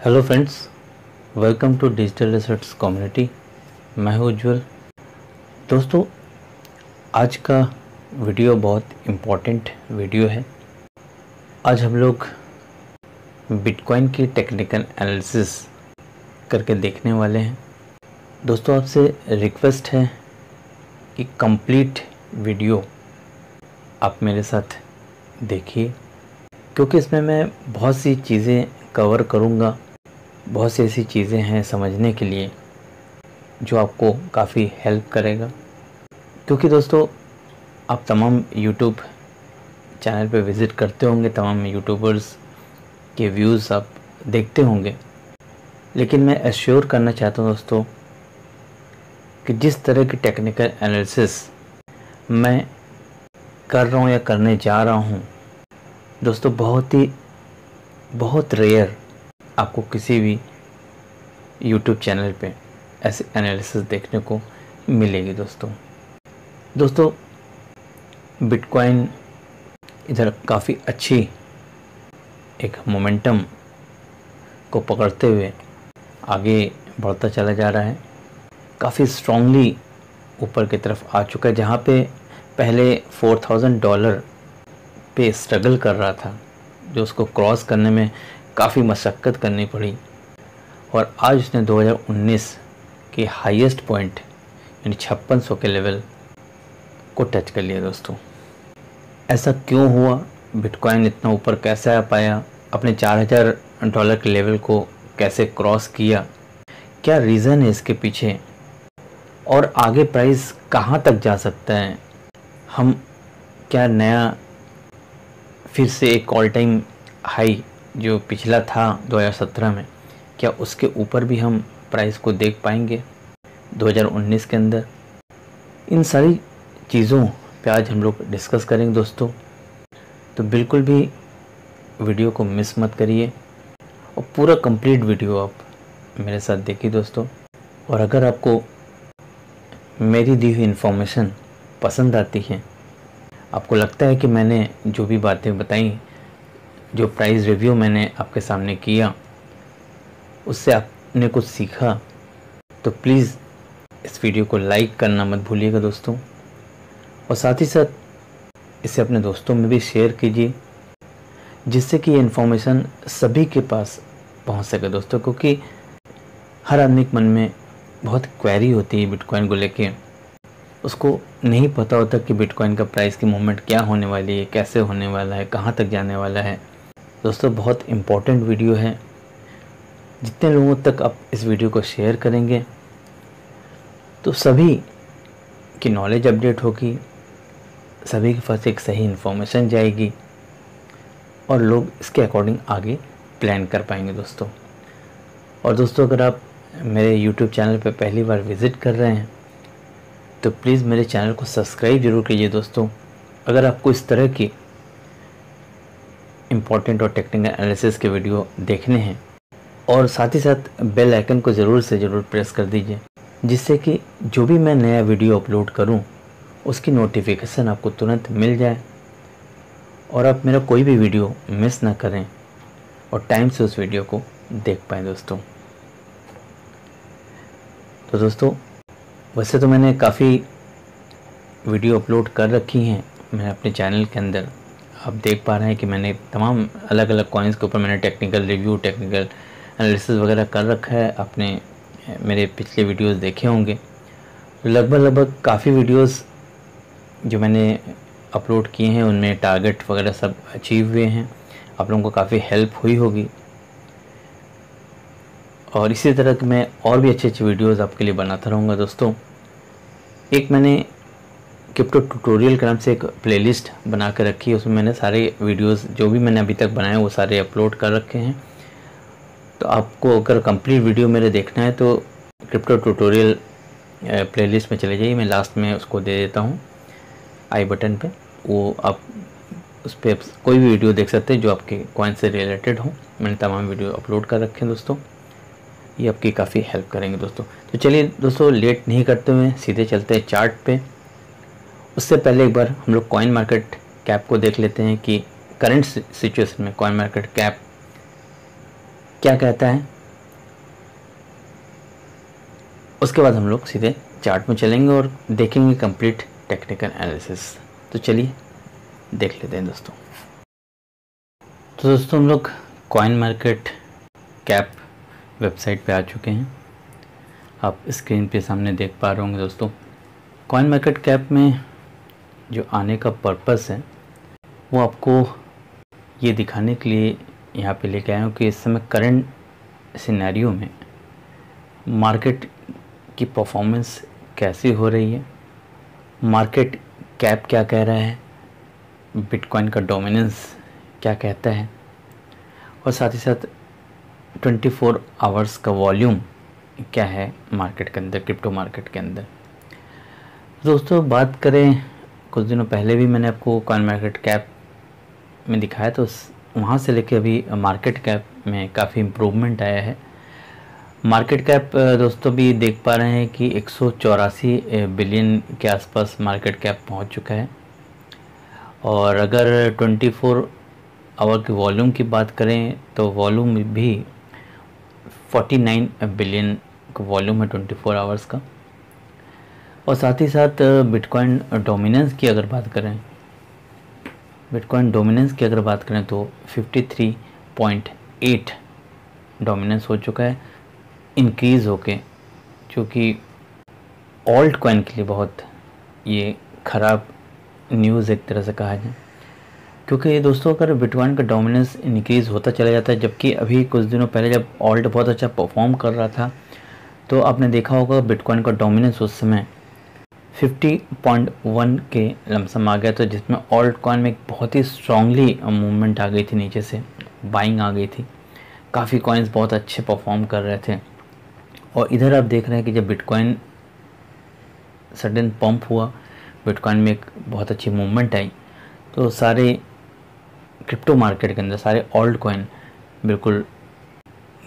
Hello friends welcome to digital research community मैं हूँ उज्जवल। दोस्तों, आज का वीडियो बहुत इम्पोर्टेंट वीडियो है। आज हम लोग बिटकॉइन की टेक्निकल एनालिसिस करके देखने वाले हैं। दोस्तों, आपसे रिक्वेस्ट है कि कंप्लीट वीडियो आप मेरे साथ देखिए, क्योंकि इसमें मैं बहुत सी चीज़ें कवर करूँगा। बहुत सी ऐसी चीज़ें हैं समझने के लिए जो आपको काफ़ी हेल्प करेगा। क्योंकि दोस्तों, आप तमाम यूट्यूब चैनल पे विज़िट करते होंगे, तमाम यूट्यूबर्स के व्यूज़ आप देखते होंगे। लेकिन मैं एश्योर करना चाहता हूँ दोस्तों कि जिस तरह की टेक्निकल एनालिसिस मैं कर रहा हूँ या करने जा रहा हूँ, दोस्तों बहुत ही, बहुत रेयर आपको किसी भी यूट्यूब चैनल पे ऐसे एनालिसिस देखने को मिलेगी दोस्तों। दोस्तों बिटकॉइन इधर काफ़ी अच्छी एक मोमेंटम को पकड़ते हुए आगे बढ़ता चला जा रहा है। काफ़ी स्ट्रांगली ऊपर की तरफ़ आ चुका है, जहाँ पे पहले 4000 डॉलर पे स्ट्रगल कर रहा था, जो उसको क्रॉस करने में काफ़ी मशक्क़त करनी पड़ी। और आज उसने 2019 के हाईएस्ट पॉइंट यानी छप्पन के लेवल को टच कर लिया दोस्तों। ऐसा क्यों हुआ? बिटकॉइन इतना ऊपर कैसे आ पाया? अपने 4000 डॉलर के लेवल को कैसे क्रॉस किया? क्या रीज़न है इसके पीछे? और आगे प्राइस कहाँ तक जा सकता है? हम क्या नया फिर से एक ऑल टाइम हाई जो पिछला था 2017 में, क्या उसके ऊपर भी हम प्राइस को देख पाएँगे 2019 के अंदर? इन सारी चीज़ों पे आज हम लोग डिस्कस करेंगे दोस्तों। तो बिल्कुल भी वीडियो को मिस मत करिए और पूरा कंप्लीट वीडियो आप मेरे साथ देखिए दोस्तों। और अगर आपको मेरी दी हुई इन्फॉर्मेशन पसंद आती है, आपको लगता है कि मैंने जो भी बातें बताई जो प्राइस रिव्यू मैंने आपके सामने किया, उससे आपने कुछ सीखा तो प्लीज़ इस वीडियो को लाइक करना मत भूलिएगा दोस्तों। और साथ ही साथ इसे अपने दोस्तों में भी शेयर कीजिए, जिससे कि ये इन्फॉर्मेशन सभी के पास पहुँच सके दोस्तों, क्योंकि हर आदमी के मन में बहुत क्वेरी होती है बिटकॉइन को लेके। उसको नहीं पता होता कि बिटकॉइन का प्राइस की मूवमेंट क्या होने वाली है, कैसे होने वाला है, कहाँ तक जाने वाला है। दोस्तों, बहुत इम्पोर्टेंट वीडियो है। जितने लोगों तक आप इस वीडियो को शेयर करेंगे तो सभी की नॉलेज अपडेट होगी, सभी के पास एक सही इन्फॉर्मेशन जाएगी और लोग इसके अकॉर्डिंग आगे प्लान कर पाएँगे दोस्तों। और दोस्तों, अगर आप मेरे YouTube चैनल पर पहली बार विज़िट कर रहे हैं तो प्लीज़ मेरे चैनल को सब्सक्राइब ज़रूर कीजिए दोस्तों। अगर आपको इस तरह की इंपॉर्टेंट और टेक्निकल एनालिसिस के वीडियो देखने हैं। और साथ ही साथ बेल आइकन को ज़रूर से ज़रूर प्रेस कर दीजिए, जिससे कि जो भी मैं नया वीडियो अपलोड करूँ, उसकी नोटिफिकेशन आपको तुरंत मिल जाए। और आप मेरा कोई भी वीडियो मिस ना करें और टाइम से उस वीडियो को देख पाएँ दोस्तों। तो दोस्तों, वैसे तो मैंने काफ़ी वीडियो अपलोड कर रखी हैं मैं अपने चैनल के अंदर। आप देख पा रहे हैं कि मैंने तमाम अलग अलग कॉइन्स के ऊपर मैंने टेक्निकल रिव्यू टेक्निकल एनालिसिस वगैरह कर रखा है। आपने मेरे पिछले वीडियोस देखे होंगे। लगभग लगभग काफ़ी वीडियोस जो मैंने अपलोड किए हैं, उनमें टारगेट वगैरह सब अचीव हुए हैं। आप लोगों को काफ़ी हेल्प हुई होगी। और इसी तरह मैं और भी अच्छे अच्छे वीडियोस आपके लिए बनाता रहूँगा दोस्तों। एक मैंने क्रिप्टो ट्यूटोरियल के नाम से एक प्लेलिस्ट बना कर रखी है। उसमें मैंने सारे वीडियोस, जो भी मैंने अभी तक बनाए वो सारे अपलोड कर रखे हैं। तो आपको अगर कंप्लीट वीडियो मेरे देखना है तो क्रिप्टो ट्यूटोरियल प्लेलिस्ट में चले जाइए। मैं लास्ट में उसको दे देता हूँ, आई बटन पे। वो आप उस पर कोई भी वीडियो देख सकते हैं, जो आपके कॉइन से रिलेटेड हो। मैंने तमाम वीडियो अपलोड कर रखे हैं दोस्तों। ये आपकी काफ़ी हेल्प करेंगे दोस्तों। तो चलिए दोस्तों, लेट नहीं करते हुए सीधे चलते हैं चार्ट उससे पहले एक बार हम लोग कॉइन मार्केट कैप को देख लेते हैं कि करंट सिचुएशन में कॉइन मार्केट कैप क्या कहता है। उसके बाद हम लोग सीधे चार्ट में चलेंगे और देखेंगे कंप्लीट टेक्निकल एनालिसिस तो चलिए देख लेते हैं दोस्तों। तो दोस्तों हम लोग कॉइन मार्केट कैप वेबसाइट पे आ चुके हैं। आप स्क्रीन पे सामने देख पा रहे होंगे दोस्तों। कॉइन मार्केट कैप में जो आने का पर्पस है, वो आपको ये दिखाने के लिए यहाँ पे लेके आया हूँ कि इस समय करंट सिनेरियो में मार्केट की परफॉर्मेंस कैसी हो रही है मार्केट कैप क्या कह रहा है बिटकॉइन का डोमिनेंस क्या कहता है, और साथ ही साथ 24 आवर्स का वॉल्यूम क्या है मार्केट के अंदर क्रिप्टो मार्केट के अंदर। दोस्तों, बात करें कुछ दिनों पहले भी मैंने आपको कॉइन मार्केट कैप में दिखाया तो वहाँ से लेके अभी मार्केट कैप में काफ़ी इम्प्रूवमेंट आया है। मार्केट कैप दोस्तों भी देख पा रहे हैं कि एक सौ चौरासी बिलियन के आसपास मार्केट कैप पहुँच चुका है। और अगर 24 आवर की वॉल्यूम की बात करें तो वॉल्यूम भी 49 बिलियन का वॉल्यूम है 24 आवर्स का। और साथ ही साथ बिटकॉइन डोमिनेंस की अगर बात करें बिटकॉइन डोमिनेंस की अगर बात करें तो 53.8 डोमिनेंस हो चुका है इंक्रीज़ होके, क्योंकि ऑल्ट कॉइन के लिए बहुत ये ख़राब न्यूज़ एक तरह से कहा जाए। क्योंकि दोस्तों, अगर बिटकॉइन का डोमिनेंस इंक्रीज़ होता चला जाता है, जबकि अभी कुछ दिनों पहले जब ऑल्ट बहुत अच्छा परफॉर्म कर रहा था तो आपने देखा होगा बिटकॉइन का डोमिनेंस उस समय 50.1 के लमसम आ गया तो जिसमें ऑल्ट कॉइन में एक बहुत ही स्ट्रांगली मूवमेंट आ गई थी, नीचे से बाइंग आ गई थी। काफ़ी कॉइन्स बहुत अच्छे परफॉर्म कर रहे थे। और इधर आप देख रहे हैं कि जब बिटकॉइन सडन पंप हुआ बिटकॉइन में एक बहुत अच्छी मूवमेंट आई तो सारे क्रिप्टो मार्केट के अंदर, सारे ओल्ड कॉइन बिल्कुल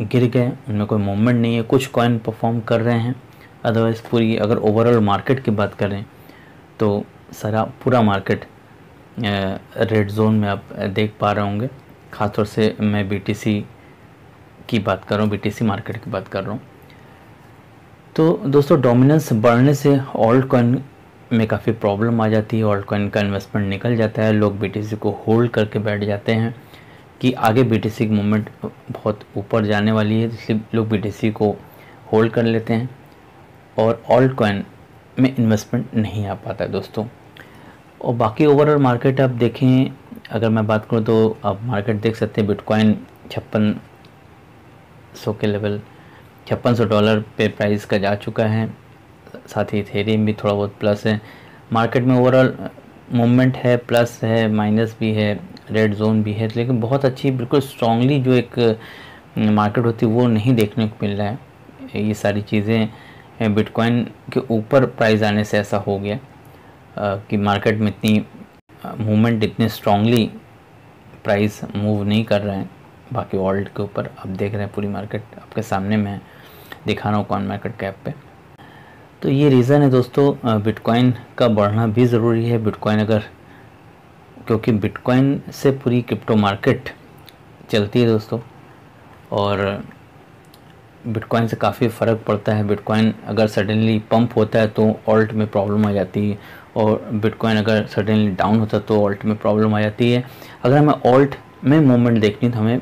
गिर गए। उनमें कोई मूवमेंट नहीं है। कुछ कॉइन परफॉर्म कर रहे हैं। अदरवाइज़ पूरी अगर ओवरऑल मार्केट की बात करें तो सारा पूरा मार्केट रेड जोन में आप देख पा रहे होंगे। ख़ासतौर से मैं बीटीसी की बात कर रहा हूँ बीटीसी मार्केट की बात कर रहा हूँ। तो दोस्तों डोमिनेंस बढ़ने से ओल्ड कॉइन में काफ़ी प्रॉब्लम आ जाती है। ऑल्ट कॉइन का इन्वेस्टमेंट निकल जाता है। लोग BTC को होल्ड करके बैठ जाते हैं कि आगे BTC की मूवमेंट बहुत ऊपर जाने वाली है, इसलिए लोग BTC को होल्ड कर लेते हैं। और ऑल्ट कॉइन में इन्वेस्टमेंट नहीं आ पाता है दोस्तों। और बाकी ओवरऑल मार्केट आप देखें, अगर मैं बात करूँ तो आप मार्केट देख सकते हैं बिटकॉइन छप्पन सौ के लेवल छप्पन सौ डॉलर पे प्राइस का जा चुका है। साथ ही इथेरियम भी थोड़ा बहुत प्लस है। मार्केट में ओवरऑल मूवमेंट है प्लस है माइनस भी है रेड जोन भी है, लेकिन बहुत अच्छी, बिल्कुल स्ट्रांगली जो एक मार्केट होती है, वो नहीं देखने को मिल रहा है। ये सारी चीज़ें बिटकॉइन के ऊपर प्राइस आने से ऐसा हो गया कि मार्केट में इतनी मूवमेंट इतने स्ट्रांगली प्राइस मूव नहीं कर रहे हैं। बाकी वर्ल्ड के ऊपर आप देख रहे हैं पूरी मार्केट आपके सामने में दिखा रहा हूँ कौन मार्केट कैप पे। तो ये रीज़न है दोस्तों बिटकॉइन का बढ़ना भी ज़रूरी है। बिटकॉइन अगर, क्योंकि बिटकॉइन से पूरी क्रिप्टो मार्केट चलती है दोस्तों, और बिटकॉइन से काफ़ी फ़र्क पड़ता है। बिटकॉइन अगर सडनली पंप होता है तो ऑल्ट में प्रॉब्लम आ जाती है और बिटकॉइन अगर सडनली डाउन होता है तो ऑल्ट में प्रॉब्लम आ जाती है। अगर हमें ऑल्ट में मूवमेंट देखनी तो हमें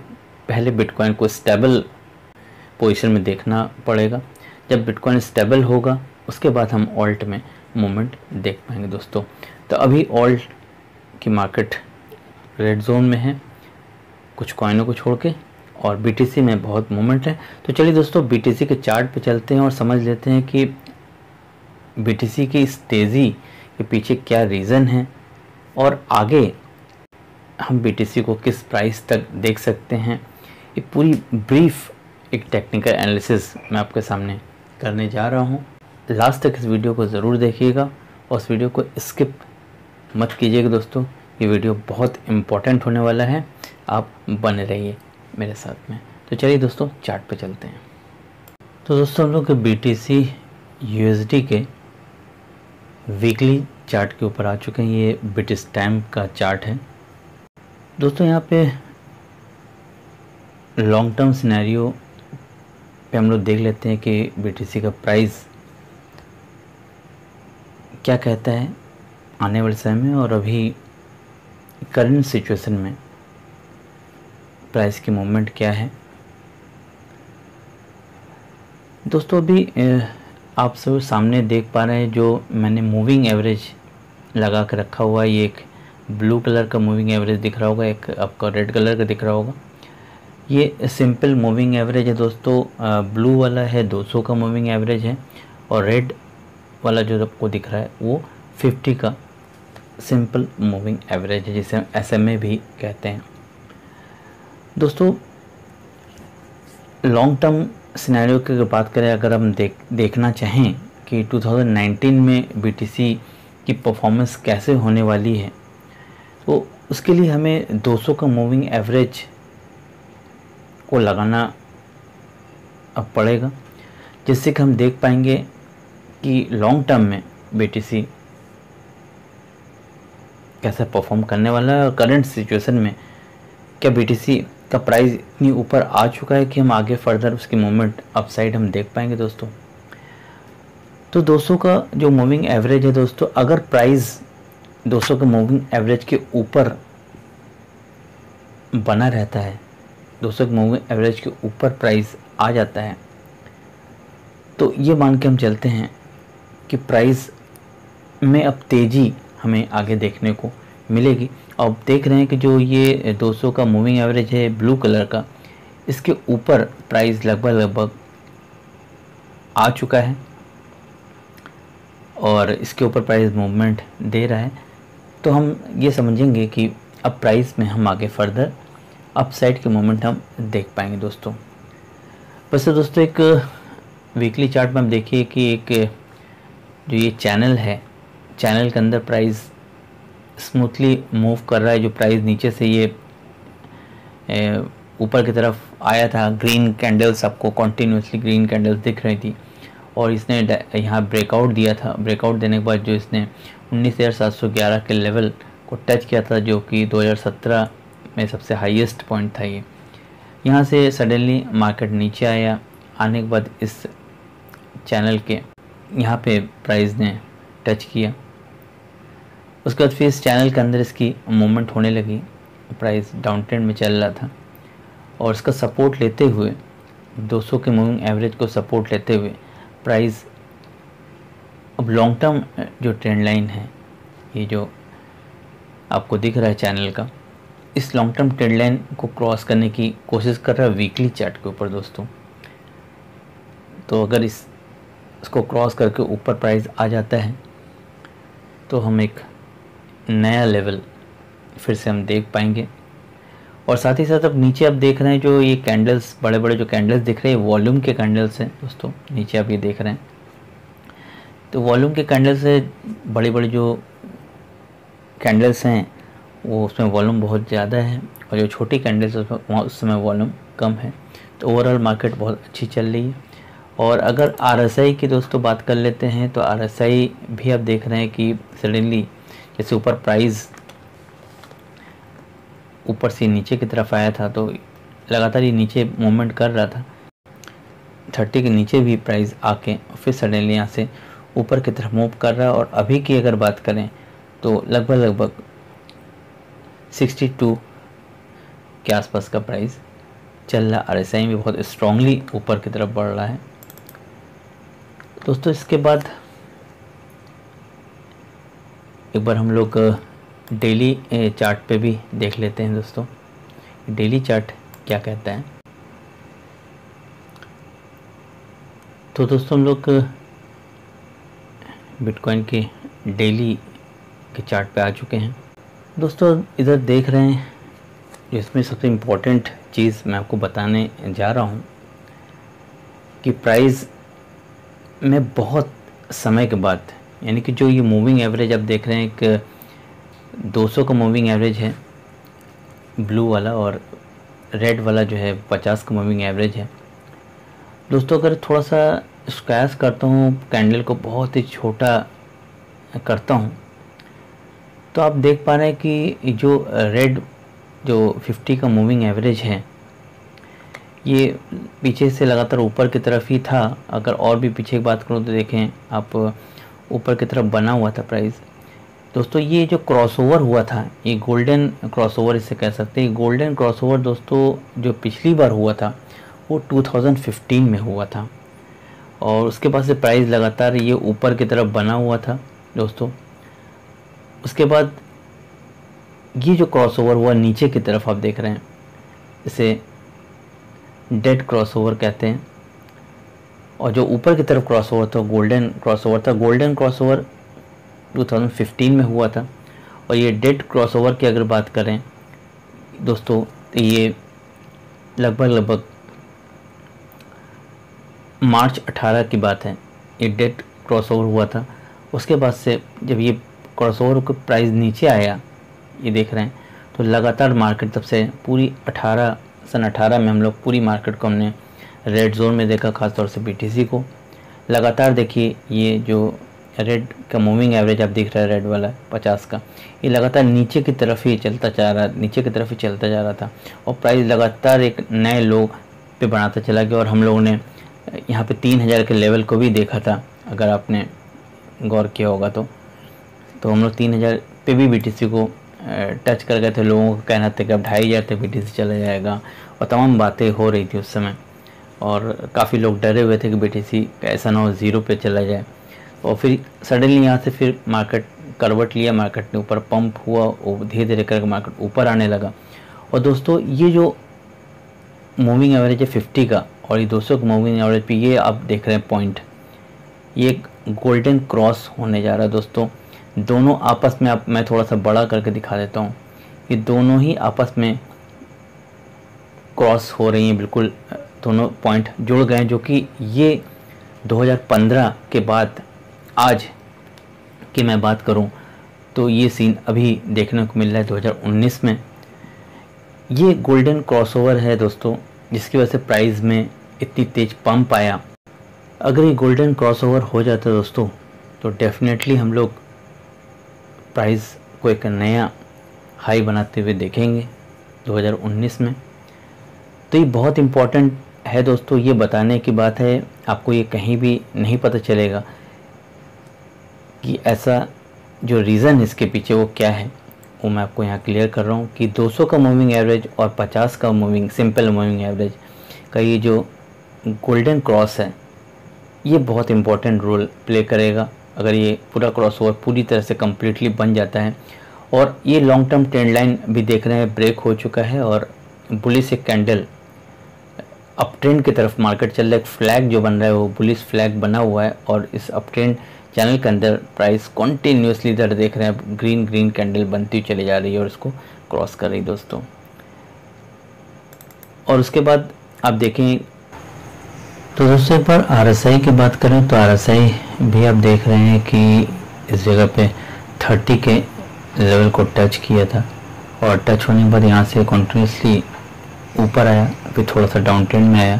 पहले बिटकॉइन को स्टेबल पोजीशन में देखना पड़ेगा। जब बिटकॉइन स्टेबल होगा, उसके बाद हम ऑल्ट में मूवमेंट देख पाएँगे दोस्तों। तो अभी ऑल्ट की मार्केट रेड जोन में है। कुछ कॉइनों को छोड़ के और बीटीसी में बहुत मूवमेंट है। तो चलिए दोस्तों बीटीसी के चार्ट पे चलते हैं और समझ लेते हैं कि बीटीसी की इस तेज़ी के पीछे क्या रीज़न है और आगे हम बीटीसी को किस प्राइस तक देख सकते हैं। ये पूरी ब्रीफ एक टेक्निकल एनालिसिस मैं आपके सामने करने जा रहा हूँ। लास्ट तक इस वीडियो को ज़रूर देखिएगा और इस वीडियो को स्किप मत कीजिएगा दोस्तों। ये वीडियो बहुत इम्पोर्टेंट होने वाला है। आप बने रहिए। मेरे साथ में। तो चलिए दोस्तों चार्ट पे चलते हैं। तो दोस्तों, हम लोग बी टी सी यू के वीकली चार्ट के ऊपर आ चुके हैं। ये ब्रिटिश टाइम का चार्ट है। दोस्तों, यहाँ पे लॉन्ग टर्म सिनेरियो पे हम लोग देख लेते हैं कि बीटीसी का प्राइस क्या कहता है आने वाले समय में और अभी करंट सिचुएशन में। प्राइस की मूवमेंट क्या है? दोस्तों, अभी आप सब सामने देख पा रहे हैं जो मैंने मूविंग एवरेज लगा कर रखा हुआ है। ये एक ब्लू कलर का मूविंग एवरेज दिख रहा होगा, एक आपका रेड कलर का दिख रहा होगा। ये सिंपल मूविंग एवरेज है दोस्तों। ब्लू वाला है 200 का मूविंग एवरेज है और रेड वाला जो आपको दिख रहा है, वो 50 का सिंपल मूविंग एवरेज है, जिसे हम एसएमए भी कहते हैं। दोस्तों लॉन्ग टर्म सिनेरियो की अगर बात करें, अगर हम देख, देखना चाहें कि 2019 में बीटीसी की परफॉर्मेंस कैसे होने वाली है तो उसके लिए हमें 200 का मूविंग एवरेज को लगाना अब पड़ेगा, जिससे कि हम देख पाएँगे कि लॉन्ग टर्म में बीटीसी कैसे परफॉर्म करने वाला है और करंट सिचुएशन में क्या बीटीसी का प्राइस इतनी ऊपर आ चुका है कि हम आगे फर्दर उसकी मूवमेंट अपसाइड हम देख पाएँगे दोस्तों। तो 200 का जो मूविंग एवरेज है दोस्तों, अगर प्राइस 200 के मूविंग एवरेज के ऊपर बना रहता है 200 के मूविंग एवरेज के ऊपर प्राइस आ जाता है तो ये मान के हम चलते हैं कि प्राइस में अब तेज़ी हमें आगे देखने को मिलेगी। अब देख रहे हैं कि जो ये 200 का मूविंग एवरेज है ब्लू कलर का, इसके ऊपर प्राइस लगभग लगभग आ चुका है और इसके ऊपर प्राइस मूवमेंट दे रहा है। तो हम ये समझेंगे कि अब प्राइस में हम आगे फर्दर अप साइड के मूवमेंट हम देख पाएँगे दोस्तों। वैसे दोस्तों, एक वीकली चार्ट में हम देखिए कि एक जो ये चैनल है चैनल के अंदर प्राइस स्मूथली मूव कर रहा है, जो प्राइस नीचे से ये ऊपर की तरफ़ आया था ग्रीन कैंडल्स आपको कॉन्टीन्यूसली ग्रीन कैंडल्स दिख रही थी। और इसने यहाँ ब्रेकआउट दिया था। ब्रेकआउट देने के बाद जो इसने उन्नीस के लेवल को टच किया था, जो कि 2017 में सबसे हाईएस्ट पॉइंट था ये। यहाँ से सडनली मार्केट नीचे आया। आने के बाद इस चैनल के यहाँ पे प्राइस ने टच किया। उसके बाद फिर इस चैनल के अंदर इसकी मूवमेंट होने लगी। प्राइस डाउन ट्रेंड में चल रहा था। और इसका सपोर्ट लेते हुए 200 के मूविंग एवरेज को सपोर्ट लेते हुए प्राइस अब लॉन्ग टर्म जो ट्रेंड लाइन है, ये जो आपको दिख रहा है चैनल का, इस लॉन्ग टर्म ट्रेंड लाइन को क्रॉस करने की कोशिश कर रहा है वीकली चार्ट के ऊपर, दोस्तों। तो अगर इस, इसको क्रॉस करके ऊपर प्राइस आ जाता है तो हम एक नया लेवल फिर से हम देख पाएँगे। और साथ ही साथ अब नीचे आप देख रहे हैं जो ये कैंडल्स बड़े बड़े जो कैंडल्स दिख रहे हैं वॉल्यूम के कैंडल्स हैं दोस्तों, नीचे आप ये देख रहे हैं। तो वॉल्यूम के कैंडल्स से बड़े बड़े जो कैंडल्स हैं, वो उसमें वॉल्यूम बहुत ज़्यादा है और जो छोटी कैंडल्स उसमें उस समय वॉल्यूम कम है। तो ओवरऑल मार्केट बहुत अच्छी चल रही है। और अगर आरएसआई की दोस्तों बात कर लेते हैं तो आरएसआई भी आप देख रहे हैं कि सडनली जैसे ऊपर प्राइस ऊपर से नीचे की तरफ़ आया था तो लगातार ये नीचे मूवमेंट कर रहा था। थर्टी के नीचे भी प्राइस आके फिर सडनली यहाँ से ऊपर की तरफ़ मूव कर रहा है। और अभी की अगर बात करें तो लगभग लगभग 62 के आसपास का प्राइस चल रहा आर एस आई भी बहुत स्ट्रांगली ऊपर की तरफ़ बढ़ रहा है। दोस्तों, इसके बाद एक बार हम लोग डेली चार्ट पे भी देख लेते हैं दोस्तों। डेली चार्ट क्या कहता है? तो दोस्तों हम लोग बिटकॉइन के डेली के चार्ट पे आ चुके हैं। दोस्तों, इधर देख रहे हैं, इसमें सबसे इम्पोर्टेंट चीज़ मैं आपको बताने जा रहा हूँ कि प्राइस में बहुत समय के बाद यानी कि जो ये मूविंग एवरेज आप देख रहे हैं, एक 200 का मूविंग एवरेज है ब्लू वाला और रेड वाला जो है 50 का मूविंग एवरेज है। दोस्तों, अगर थोड़ा सा स्कैस करता हूँ कैंडल को बहुत ही छोटा करता हूँ तो आप देख पा रहे हैं कि जो रेड जो 50 का मूविंग एवरेज है, ये पीछे से लगातार ऊपर की तरफ़ ही था। अगर और भी पीछे की बात करूँ तो देखें, आप ऊपर की तरफ़ बना हुआ था प्राइस दोस्तों, ये जो क्रॉसओवर हुआ था, ये गोल्डन क्रॉसओवर इसे कह सकते हैं। गोल्डन क्रॉसओवर दोस्तों, जो पिछली बार हुआ था, वो 2015 में हुआ था। और उसके बाद से प्राइस लगातार ये ऊपर की तरफ़ बना हुआ था, दोस्तों। उसके बाद ये जो क्रॉसओवर हुआ, नीचे की तरफ़ आप देख रहे हैं, इसे डेड क्रॉसओवर कहते हैं। और जो ऊपर की तरफ़ क्रॉसओवर था गोल्डन क्रॉसओवर था। गोल्डन क्रॉसओवर 2015 में हुआ था। और ये डेड क्रॉसओवर की अगर बात करें, दोस्तों तो ये लगभग लगभग मार्च 18 की बात है। ये डेड क्रॉसओवर हुआ था। उसके बाद से जब ये क्रॉसओवर का प्राइस नीचे आया, ये देख रहे हैं तो लगातार मार्केट तब से पूरी 18 सन 18 में हम लोग पूरी मार्केट को हमने रेड जोन में देखा, खासतौर से बीटीसी को। लगातार देखिए, ये जो रेड का मूविंग एवरेज आप देख रहे हैं रेड वाला, पचास का, ये लगातार नीचे की तरफ़ ही चलता जा रहा, नीचे की तरफ़ ही चलता जा रहा था। और प्राइस लगातार एक नए लो पे बढ़ाता चला गया, और हम लोगों ने यहाँ पे तीन हज़ार के लेवल को भी देखा था, अगर आपने गौर किया होगा तो। तो हम लोग तीन हज़ार पे भी BTC को टच कर गए थे, लोगों का कहना था कि अब ढाई हज़ार तक बी चला जाएगा, और तमाम बातें हो रही थी उस समय। और काफ़ी लोग डरे हुए थे कि बी ऐसा ना हो ज़ीरो पे चला जाए। और फिर सडनली यहाँ से फिर मार्केट करवट लिया मार्केट ने ऊपर पंप हुआ और धीरे धीरे करके मार्केट ऊपर आने लगा। और दोस्तों, ये जो मूविंग एवरेज है फिफ्टी का, और ये दोस्तों का मूविंग एवरेज पे ये आप देख रहे हैं पॉइंट ये एक गोल्डन क्रॉस होने जा रहा है दोस्तों। दोनों आपस में आप, मैं थोड़ा सा बड़ा करके दिखा देता हूँ ये दोनों ही आपस में क्रॉस हो रही हैं, बिल्कुल दोनों पॉइंट जुड़ गए जो कि ये 2015 के बाद आज की मैं बात करूँ तो ये सीन अभी देखने को मिल रहा है 2019 में। ये गोल्डन क्रॉसओवर है दोस्तों, जिसकी वजह से प्राइस में इतनी तेज पंप आया। अगर ये गोल्डन क्रॉसओवर हो जाता दोस्तों तो डेफिनेटली हम लोग प्राइस को एक नया हाई बनाते हुए देखेंगे 2019 में। तो ये बहुत इंपॉर्टेंट है दोस्तों, ये बताने की बात है, आपको ये कहीं भी नहीं पता चलेगा कि ऐसा जो रीज़न इसके पीछे वो क्या है, वो मैं आपको यहाँ क्लियर कर रहा हूँ कि 200 का मूविंग एवरेज और 50 का मूविंग सिंपल मूविंग एवरेज का ये जो गोल्डन क्रॉस है, ये बहुत इम्पोर्टेंट रोल प्ले करेगा। अगर ये पूरा क्रॉस ओवर पूरी तरह से कम्प्लीटली बन जाता है और ये लॉन्ग टर्म ट्रेंड लाइन भी देख रहे हैं ब्रेक हो चुका है और बुलिस एक कैंडल अप ट्रेंड की तरफ़ मार्केट चल रहा है। फ्लैग जो बन रहा है, वो बुलिस फ्लैग बना हुआ है और इस अप ट्रेंड चैनल के अंदर प्राइस कॉन्टीन्यूसली इधर देख रहे हैं। ग्रीन ग्रीन कैंडल बनती हुई चली जा रही है और इसको क्रॉस कर रही दोस्तों। और उसके बाद आप देखें तो दोस्तों एक बार आर की बात करें तो आरएसआई भी आप देख रहे हैं कि इस जगह पे 30 के लेवल को टच किया था और टच होने के बाद यहाँ से कॉन्टीन्यूसली ऊपर आया, फिर थोड़ा सा डाउन ट्रेंड में आया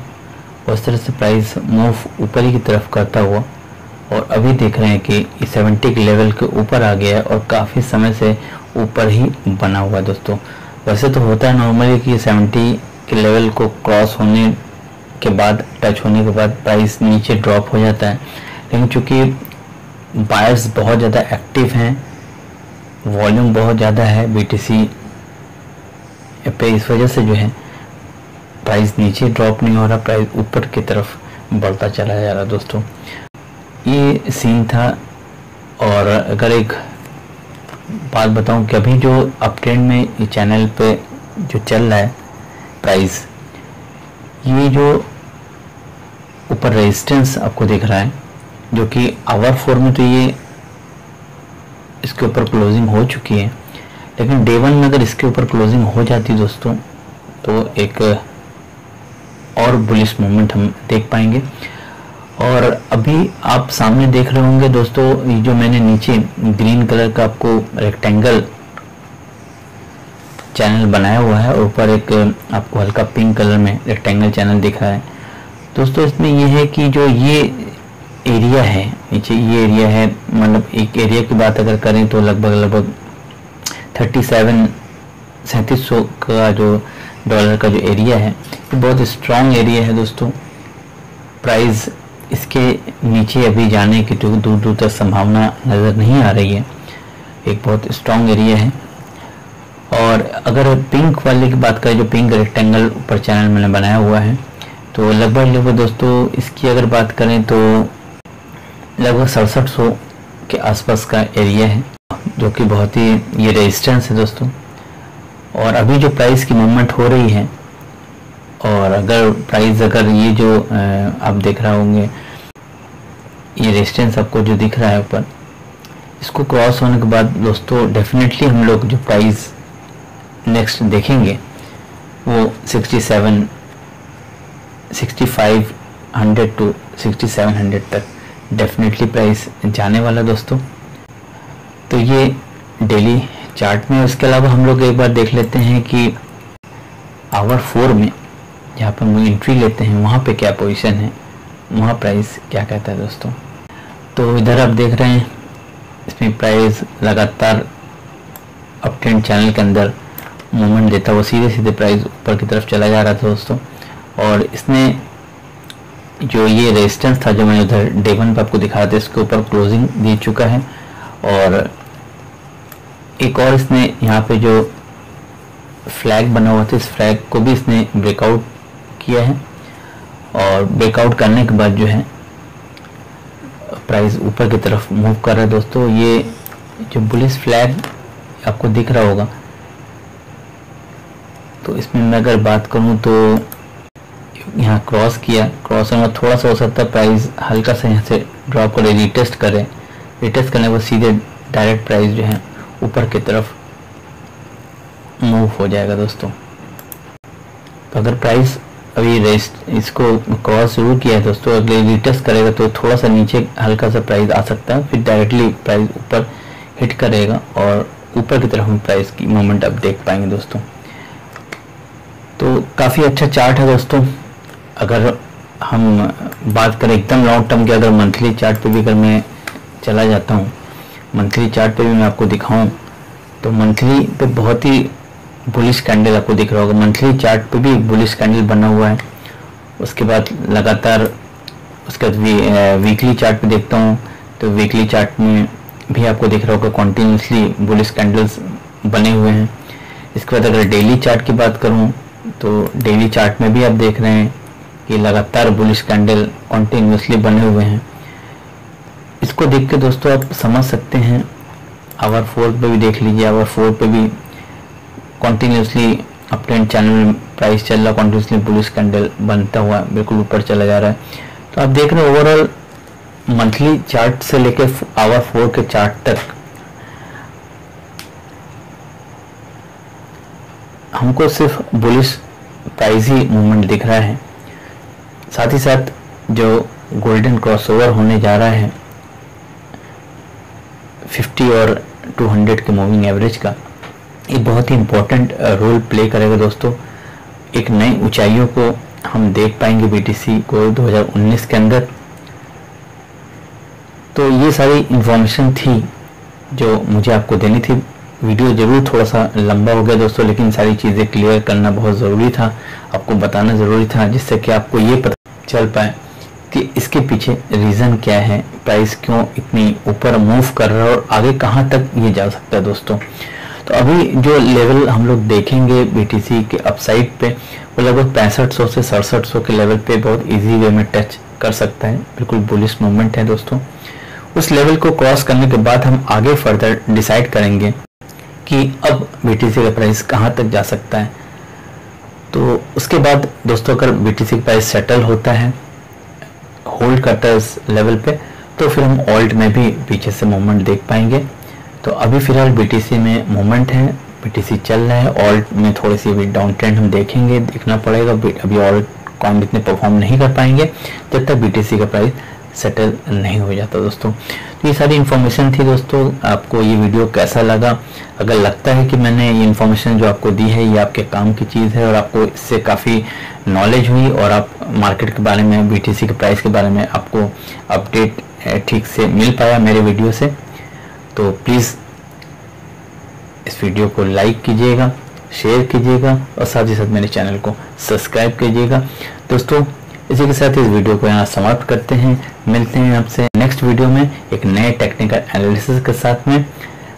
और इस तरह से प्राइस मूव ऊपर ही की तरफ़ करता हुआ और अभी देख रहे हैं कि सेवेंटी के लेवल के ऊपर आ गया है और काफ़ी समय से ऊपर ही बना हुआ दोस्तों। वैसे तो होता है नॉर्मली कि सेवेंटी के लेवल को क्रॉस होने के बाद टच होने के बाद प्राइस नीचे ड्रॉप हो जाता है। लेकिन चूँकि बायर्स बहुत ज़्यादा एक्टिव हैं वॉल्यूम बहुत ज़्यादा है बी टी सी पे इस वजह से जो है प्राइस नीचे ड्रॉप नहीं हो रहा प्राइस ऊपर की तरफ़ बढ़ता चला जा रहा दोस्तों। ये सीन था और अगर एक बात बताऊँ कि अभी जो अप ट्रेंड में ये चैनल पे जो चल रहा है प्राइस ये जो ऊपर रेजिस्टेंस आपको दिख रहा है, जो कि आवर फोर में तो ये इसके ऊपर क्लोजिंग हो चुकी है। लेकिन डे वन में अगर इसके ऊपर क्लोजिंग हो जाती दोस्तों तो एक और बुलिश मूवमेंट हम देख पाएँगे। और अभी आप सामने देख रहे होंगे दोस्तों जो मैंने नीचे ग्रीन कलर का आपको रेक्टेंगल चैनल बनाया हुआ है, ऊपर एक, आपको हल्का पिंक कलर में रेक्टेंगल चैनल दिख रहा है। दोस्तों, इसमें यह है कि जो ये एरिया है, नीचे ये एरिया है मतलब एक एरिया की बात अगर करें तो लगभग लगभग थर्टी सेवन सैंतीस सौ का जो डॉलर का जो एरिया है, ये बहुत स्ट्रॉन्ग एरिया है दोस्तों। प्राइस इसके नीचे अभी जाने की तो दूर दूर तक संभावना नज़र नहीं आ रही है। एक बहुत स्ट्रॉन्ग एरिया है। और अगर पिंक वाले की बात करें, जो पिंक रेक्टेंगल ऊपर चैनल मैंने बनाया हुआ है तो लगभग लगभग दोस्तों इसकी अगर बात करें तो लगभग सड़सठ सौ के आसपास का एरिया है, जो कि बहुत ही ये रेजिस्टेंस है दोस्तों। और अभी जो प्राइस की मूवमेंट हो रही है, और अगर प्राइस अगर ये जो आप देख रहे होंगे, ये रेजिस्टेंस आपको जो दिख रहा है ऊपर, इसको क्रॉस होने के बाद दोस्तों डेफिनेटली हम लोग जो प्राइस नेक्स्ट देखेंगे, वो 67 6500 टू 6700 तक डेफिनेटली प्राइस जाने वाला दोस्तों। तो ये डेली चार्ट में, उसके अलावा हम लोग एक बार देख लेते हैं कि आवर फोर में जहाँ पर हम एंट्री लेते हैं, वहाँ पे क्या पोजीशन है, वहाँ प्राइस क्या कहता है दोस्तों? तो इधर आप देख रहे हैं, इसमें प्राइस लगातार अप ट्रेंड चैनल के अंदर मूवमेंट देता हुआ सीधे सीधे प्राइस ऊपर की तरफ़ चला जा रहा था दोस्तों। और इसने जो ये रेजिस्टेंस था जो मैंने उधर डे वन पर आपको दिखाया था, इसके ऊपर क्लोजिंग दे चुका है। और एक और इसने यहाँ पे जो फ्लैग बना हुआ था, इस फ्लैग को भी इसने ब्रेकआउट किया है। और ब्रेकआउट करने के बाद जो है प्राइस ऊपर की तरफ़ मूव कर रहा है दोस्तों। ये जो बुलिस फ्लैग आपको दिख रहा होगा। तो इसमें मैं अगर बात करूँ तो यहाँ क्रॉस किया। क्रॉस होने थोड़ा सा हो सकता है प्राइस हल्का सा यहाँ से ड्रॉप करे रिटेस्ट करे। रिटेस्ट करने के सीधे डायरेक्ट प्राइस जो है ऊपर की तरफ़ मूव हो जाएगा दोस्तों। तो अगर प्राइस अभी रेस्ट इसको क्रॉस शुरू किया है दोस्तों, अगले रिटेस्ट करेगा तो थोड़ा सा नीचे हल्का सा प्राइस आ सकता है, फिर डायरेक्टली प्राइस ऊपर हिट करेगा और ऊपर की तरफ़ हम प्राइस की मूवमेंट अब देख पाएँगे दोस्तों। तो काफ़ी अच्छा चार्ट है दोस्तों। अगर हम बात करें एकदम लॉन्ग टर्म के, अगर मंथली चार्ट पे भी अगर मैं चला जाता हूँ मंथली चार्ट पे भी मैं आपको दिखाऊँ तो मंथली पे बहुत ही बुलिश कैंडल आपको दिख रहा होगा। मंथली चार्ट पे भी बुलिश कैंडल बना हुआ है। उसके बाद लगातार उसके बाद वी, वीकली चार्ट पे देखता हूँ तो वीकली चार्ट में भी आपको दिख रहा होगा कॉन्टीन्यूसली बुलिश कैंडल्स बने हुए हैं। इसके बाद अगर डेली चार्ट की बात करूँ तो डेली चार्ट में भी आप देख रहे हैं कि लगातार बुलिश कैंडल कॉन्टीन्यूसली बने हुए हैं। इसको देख के दोस्तों आप समझ सकते हैं। आवर फोर पे भी देख लीजिए आवर फोर पे भी कॉन्टीन्यूसली अप ट्रेंड चैनल में प्राइस चल रहा है कॉन्टीन्यूसली बुलिश कैंडल बनता हुआ बिल्कुल ऊपर चला जा रहा है। तो आप देख रहे हैं ओवरऑल मंथली चार्ट से लेकर आवर फोर के चार्ट तक। हमको सिर्फ़ बुलिस प्राइस ही मूवमेंट दिख रहा है। साथ ही साथ जो गोल्डन क्रॉसओवर होने जा रहा है 50 और 200 के मूविंग एवरेज का, ये बहुत ही इम्पोर्टेंट रोल प्ले करेगा दोस्तों। एक नई ऊंचाइयों को हम देख पाएँगे बीटीसी को 2019 के अंदर। तो ये सारी इंफॉर्मेशन थी जो मुझे आपको देनी थी। वीडियो ज़रूर थोड़ा सा लंबा हो गया दोस्तों, लेकिन सारी चीज़ें क्लियर करना बहुत ज़रूरी था। आपको बताना ज़रूरी था, जिससे कि आपको ये पता चल पाए। कि इसके पीछे रीज़न क्या है? प्राइस क्यों इतनी ऊपर मूव कर रहा है और आगे कहाँ तक ये जा सकता है दोस्तों? तो अभी जो लेवल हम लोग देखेंगे बीटीसी के अपसाइड पे, वो लगभग पैंसठ सौ से सड़सठ सौ के लेवल पे बहुत इजी वे में टच कर सकता है। बिल्कुल बुलिश मूवमेंट है दोस्तों। उस लेवल को क्रॉस करने के बाद हम आगे फर्दर डिसाइड करेंगे कि अब बीटीसी का प्राइस कहाँ तक जा सकता है। तो उसके बाद दोस्तों, अगर बीटीसी का प्राइस सेटल होता है होल्ड करता है इस लेवल पे तो फिर हम ऑल्ट में भी पीछे से मूवमेंट देख पाएँगे। तो अभी फ़िलहाल बीटीसी में मूवमेंट है बीटीसी चल रहा है ऑल्ट में थोड़ी सी अभी डाउन ट्रेंड हम देखेंगे, देखना पड़ेगा। अभी ऑल्ट कॉइन इतने परफॉर्म नहीं कर पाएँगे, जब तक बीटीसी का प्राइस सेटल नहीं हो जाता दोस्तों। तो ये सारी इन्फॉर्मेशन थी दोस्तों, आपको ये वीडियो कैसा लगा? अगर लगता है कि मैंने ये इन्फॉर्मेशन जो आपको दी है, ये आपके काम की चीज़ है और आपको इससे काफ़ी नॉलेज हुई और आप मार्केट के बारे में बीटीसी के प्राइस के बारे में आपको अपडेट ठीक से मिल पाया मेरे वीडियो से। तो प्लीज़ इस वीडियो को लाइक कीजिएगा शेयर कीजिएगा और साथ ही साथ मेरे चैनल को सब्सक्राइब कीजिएगा। दोस्तों, इसी के साथ इस वीडियो को यहाँ समाप्त करते हैं। मिलते हैं आपसे नेक्स्ट वीडियो में एक नए टेक्निकल एनालिसिस के साथ में।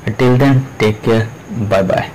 Till then take care bye bye